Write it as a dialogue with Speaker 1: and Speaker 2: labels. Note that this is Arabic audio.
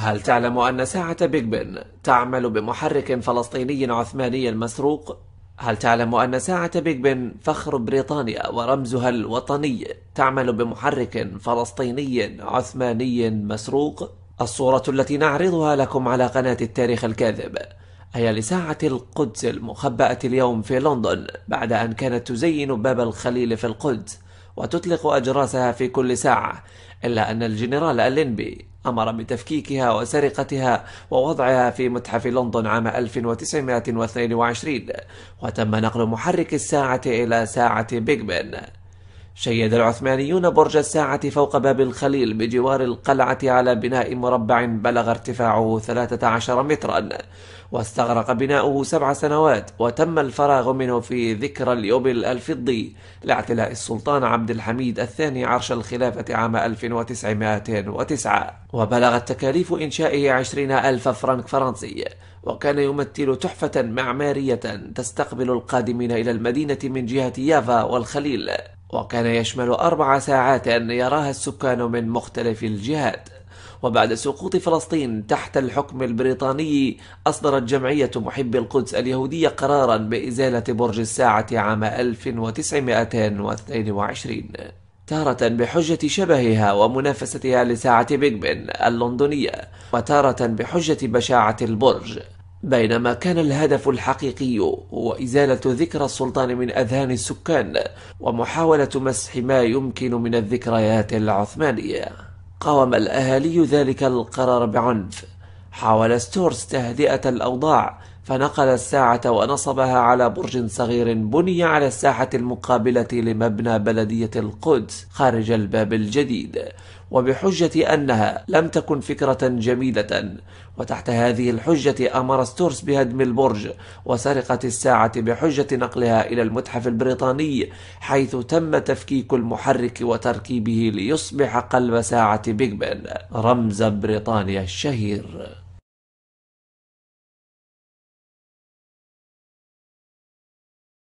Speaker 1: هل تعلم أن ساعة بيج بن تعمل بمحرك فلسطيني عثماني مسروق؟ هل تعلم أن ساعة بيج بن فخر بريطانيا ورمزها الوطني تعمل بمحرك فلسطيني عثماني مسروق؟ الصورة التي نعرضها لكم على قناة التاريخ الكاذب هي لساعة القدس المخبأة اليوم في لندن بعد أن كانت تزين باب الخليل في القدس وتطلق أجراسها في كل ساعة إلا أن الجنرال اللينبي أمر بتفكيكها وسرقتها ووضعها في متحف لندن عام 1922 وتم نقل محرك الساعة إلى ساعة بيج بن. شيد العثمانيون برج الساعة فوق باب الخليل بجوار القلعة على بناء مربع بلغ ارتفاعه 13 مترا واستغرق بناؤه سبع سنوات وتم الفراغ منه في ذكرى اليوبل الفضي لاعتلاء السلطان عبد الحميد الثاني عرش الخلافة عام 1909 وبلغت تكاليف إنشائه عشرين ألف فرنك فرنسي وكان يمثل تحفة معمارية تستقبل القادمين إلى المدينة من جهة يافا والخليل. وكان يشمل أربع ساعات يراها السكان من مختلف الجهات. وبعد سقوط فلسطين تحت الحكم البريطاني أصدرت جمعية محبي القدس اليهودية قرارا بإزالة برج الساعة عام 1922 تارة بحجة شبهها ومنافستها لساعة بيج بن اللندنية وتارة بحجة بشاعة البرج. بينما كان الهدف الحقيقي هو إزالة ذكرى السلطان من أذهان السكان ومحاولة مسح ما يمكن من الذكريات العثمانية. قاوم الأهالي ذلك القرار بعنف. حاول ستورز تهدئة الأوضاع فنقل الساعة ونصبها على برج صغير بني على الساحة المقابلة لمبنى بلدية القدس خارج الباب الجديد. وبحجة أنها لم تكن فكرة جميلة. وتحت هذه الحجة أمر ستورس بهدم البرج وسرقة الساعة بحجة نقلها إلى المتحف البريطاني حيث تم تفكيك المحرك وتركيبه ليصبح قلب ساعة بيج بن رمز بريطانيا الشهير.